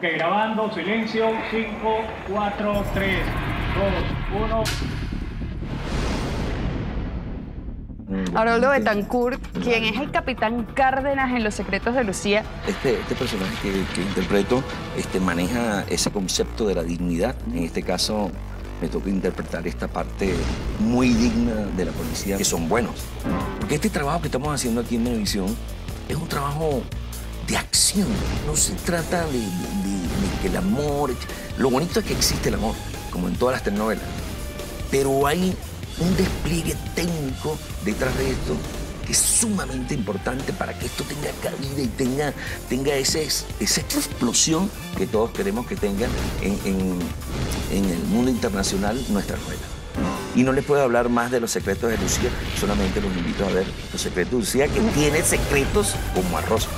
Ok, grabando, silencio, 5, 4, 3, 2, 1. Haroldo Betancourt, quien es el capitán Cárdenas en Los Secretos de Lucía. Este, este personaje que, que interpreto este, maneja ese concepto de la dignidad. En este caso, me toca interpretar esta parte muy digna de la policía, que son buenos. Porque este trabajo que estamos haciendo aquí en Televisión es un trabajo de acción. No se trata de, que el amor... Lo bonito es que existe el amor, como en todas las telenovelas. Pero hay un despliegue técnico detrás de esto que es sumamente importante para que esto tenga cabida y tenga, tenga ese, esa explosión que todos queremos que tenga en, el mundo internacional nuestra novela. Y no les puedo hablar más de los secretos de Lucía, solamente los invito a ver los secretos de Lucía, que tiene secretos como arroz.